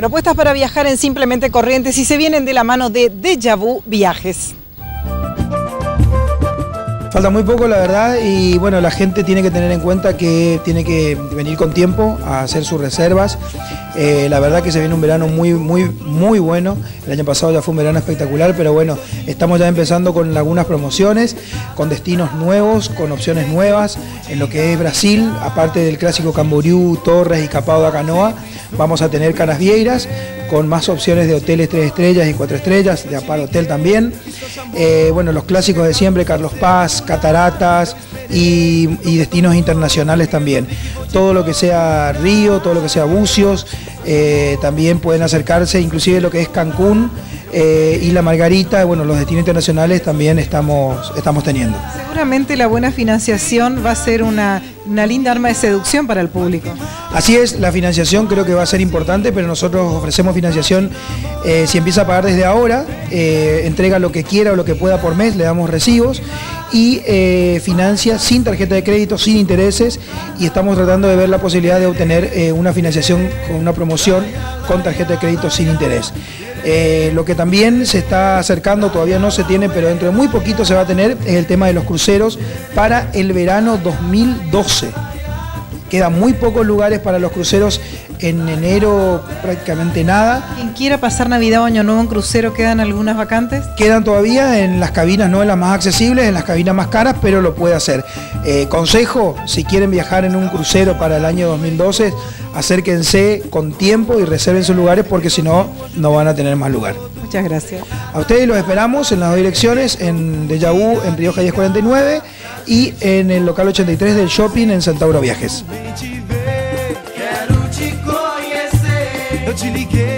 Propuestas para viajar en Simplemente Corrientes y se vienen de la mano de Deja Vu Viajes. Falta muy poco, la verdad, y bueno, la gente tiene que tener en cuenta que tiene que venir con tiempo a hacer sus reservas. Eh, la verdad que se viene un verano muy, muy, muy bueno. El año pasado ya fue un verano espectacular, pero bueno, estamos ya empezando con algunas promociones, con destinos nuevos, con opciones nuevas en lo que es Brasil, aparte del clásico Camboriú, Torres y Capao da Canoa, vamos a tener Canas Vieiras con más opciones de hoteles tres estrellas y cuatro estrellas, de Apar Hotel también. Eh, bueno, los clásicos de siempre, Carlos Paz, Cataratas y, destinos internacionales también. Todo lo que sea Río, todo lo que sea Bucios, eh, también pueden acercarse, inclusive lo que es Cancún eh, y la Margarita, bueno, los destinos internacionales también estamos, estamos teniendo. Seguramente la buena financiación va a ser una, linda arma de seducción para el público. Así es, la financiación creo que va a ser importante, pero nosotros ofrecemos financiación eh, si empieza a pagar desde ahora, eh, entrega lo que quiera o lo que pueda por mes, le damos recibos y financia sin tarjeta de crédito, sin intereses y estamos tratando de ver la posibilidad de obtener una financiación con una promoción con tarjeta de crédito sin interés. Eh, lo que también se está acercando, todavía no se tiene, pero dentro de muy poquito se va a tener, es el tema de los cruceros para el verano 2012. Quedan muy pocos lugares para los cruceros en enero, prácticamente nada. Quien quiera pasar Navidad o Año Nuevo en crucero, ¿quedan algunas vacantes? Quedan todavía en las cabinas, no en las más accesibles, en las cabinas más caras, pero lo puede hacer. Eh, consejo, si quieren viajar en un crucero para el año 2012, acérquense con tiempo y reserven sus lugares porque si no, no van a tener más lugar. Muchas gracias. A ustedes los esperamos en las dos direcciones, en Deja en Rioja 1049 y en el local 83 del shopping en Santauro Viajes. Eu te liguei